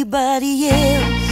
anybody else.